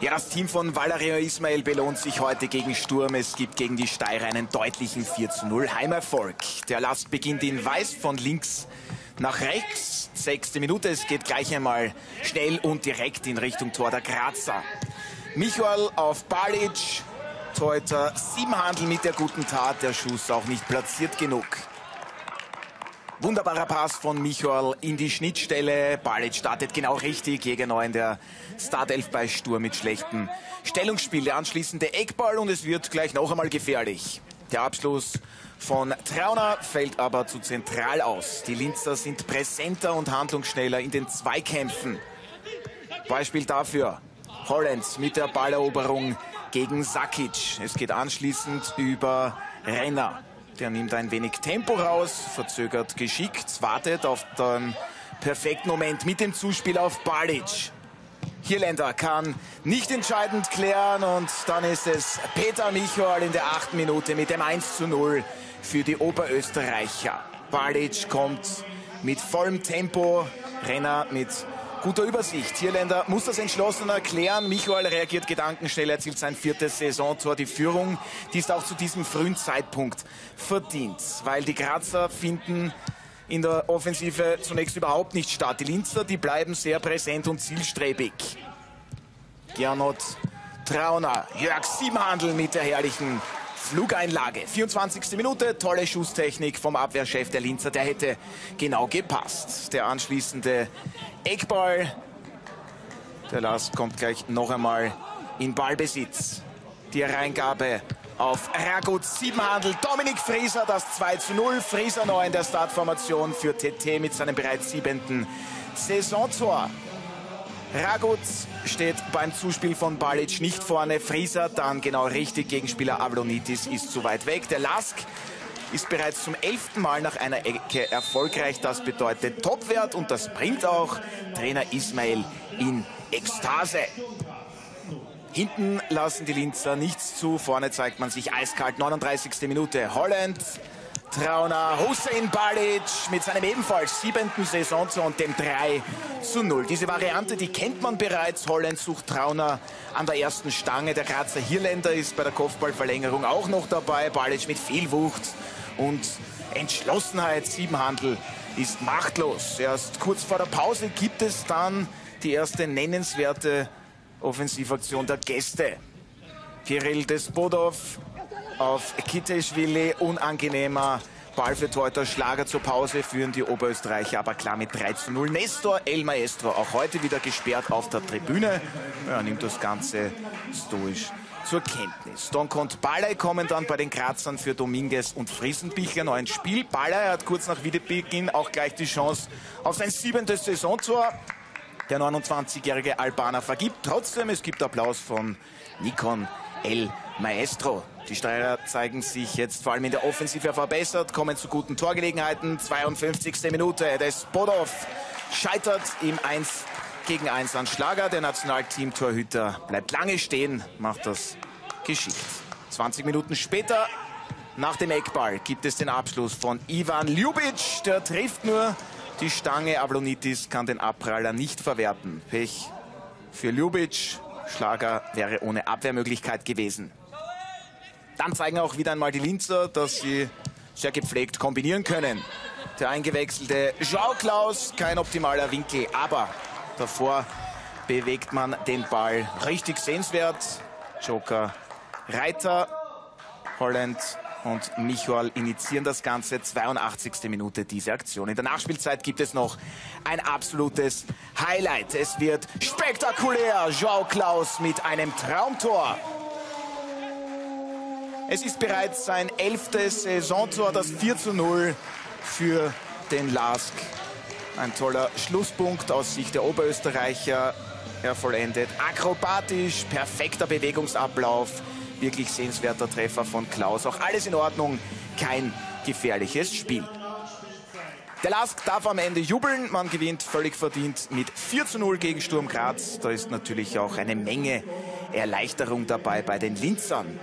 Ja, das Team von Valerio Ismail belohnt sich heute gegen Sturm. Es gibt gegen die Steirer einen deutlichen 4 zu 0 Heimerfolg. Der Last beginnt in Weiß von links nach rechts. Sechste Minute, es geht gleich einmal schnell und direkt in Richtung Tor der Grazer. Michael auf Balic, Torhüter Siebenhandel mit der guten Tat, der Schuss auch nicht platziert genug. Wunderbarer Pass von Michael in die Schnittstelle. Balic startet genau richtig. Jäger neu in der Startelf bei Sturm mit schlechtem Stellungsspiel. Der anschließende Eckball und es wird gleich noch einmal gefährlich. Der Abschluss von Trauner fällt aber zu zentral aus. Die Linzer sind präsenter und handlungsschneller in den Zweikämpfen. Beispiel dafür Hollands mit der Balleroberung gegen Sakic. Es geht anschließend über Renner. Der nimmt ein wenig Tempo raus, verzögert geschickt, wartet auf den perfekten Moment mit dem Zuspiel auf Balic. Hirländer kann nicht entscheidend klären und dann ist es Peter Michael in der achten Minute mit dem 1 zu 0 für die Oberösterreicher. Balic kommt mit vollem Tempo, Renner mit guter Übersicht. Hierländer muss das entschlossen erklären. Michael reagiert gedankenschnell, erzielt sein viertes Saisontor. Die Führung, die ist auch zu diesem frühen Zeitpunkt verdient, weil die Grazer finden in der Offensive zunächst überhaupt nicht statt. Die Linzer, die bleiben sehr präsent und zielstrebig. Gernot Trauner, Jörg Siebenhandel mit der herrlichen Flugeinlage. 24. Minute, tolle Schusstechnik vom Abwehrchef der Linzer. Der hätte genau gepasst. Der anschließende Eckball. Der Last kommt gleich noch einmal in Ballbesitz. Die Reingabe auf Ragut Siebenhandel. Dominik Frieser, das 2 zu 0. Frieser neu in der Startformation für TT mit seinem bereits siebenten Saisontor. Ragut steht beim Zuspiel von Balic nicht vorne. Frieser dann genau richtig. Gegenspieler Avlonitis ist zu weit weg. Der Lask ist bereits zum elften Mal nach einer Ecke erfolgreich. Das bedeutet Topwert und das bringt auch Trainer Ismail in Ekstase. Hinten lassen die Linzer nichts zu. Vorne zeigt man sich eiskalt. 39. Minute. Holland Trauner, Hussein Balic mit seinem ebenfalls siebenten Saisontor und dem 3 zu 0. Diese Variante, die kennt man bereits. Holland sucht Trauner an der ersten Stange. Der Grazer Hirländer ist bei der Kopfballverlängerung auch noch dabei. Balic mit viel Wucht und Entschlossenheit. Siebenhandel ist machtlos. Erst kurz vor der Pause gibt es dann die erste nennenswerte Offensivaktion der Gäste. Kirill Despodov auf Kitteschwili. Unangenehmer Ball für Torhüter Schlager zur Pause führen die Oberösterreicher aber klar mit 3 zu 0. Nestor El Maestro auch heute wieder gesperrt auf der Tribüne. Er nimmt das Ganze stoisch zur Kenntnis. Dann konnte Baller kommen dann bei den Grazern für Dominguez und Friesenbichler noch ein Spiel. Baller hat kurz nach Wiederbeginn auch gleich die Chance auf sein siebentes Saisontor. Der 29-jährige Albaner vergibt. Trotzdem, es gibt Applaus von Nikon El Maestro. Die Steirer zeigen sich jetzt vor allem in der Offensive verbessert, kommen zu guten Torgelegenheiten. 52. Minute des Bodov scheitert im 1 gegen 1 an Schlager. Der Nationalteam-Torhüter bleibt lange stehen, macht das geschickt. 20 Minuten später, nach dem Eckball, gibt es den Abschluss von Ivan Ljubic. Der trifft nur die Stange. Ablonitis kann den Abpraller nicht verwerten. Pech für Ljubic. Schlager wäre ohne Abwehrmöglichkeit gewesen. Dann zeigen auch wieder einmal die Linzer, dass sie sehr gepflegt kombinieren können. Der eingewechselte Jean Klaus, kein optimaler Winkel, aber davor bewegt man den Ball richtig sehenswert. Joker Reiter, Holland und Michael initiieren das Ganze. 82. Minute diese Aktion. In der Nachspielzeit gibt es noch ein absolutes Highlight. Es wird spektakulär. Jean Klaus mit einem Traumtor. Es ist bereits sein elftes Saisontor, das 4 zu 0 für den Lask. Ein toller Schlusspunkt aus Sicht der Oberösterreicher. Er vollendet akrobatisch, perfekter Bewegungsablauf, wirklich sehenswerter Treffer von Klaus. Auch alles in Ordnung, kein gefährliches Spiel. Der Lask darf am Ende jubeln. Man gewinnt völlig verdient mit 4 zu 0 gegen Sturm Graz. Da ist natürlich auch eine Menge Erleichterung dabei bei den Linzern.